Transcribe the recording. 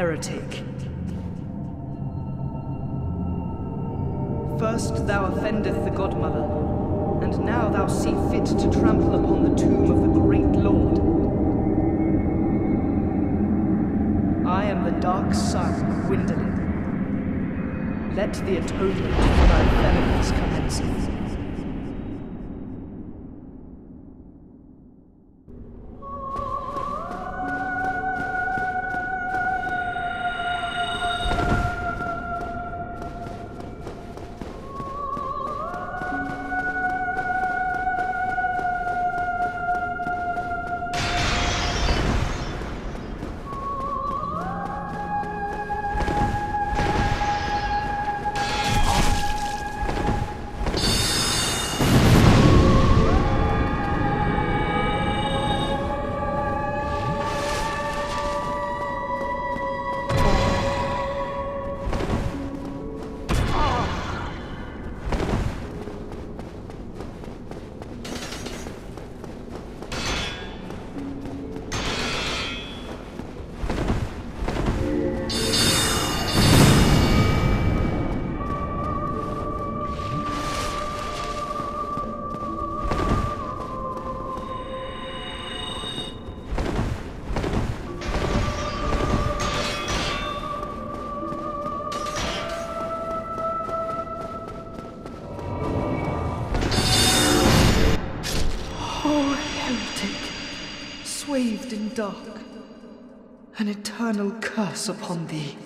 heretic. First thou offendeth the Godmother, and now thou see fit to trample upon the tomb of the great Lord. I am the dark sun, Gwyndolin. Let the atonement for thy felonies commence. Swathed in dark, an eternal curse upon thee.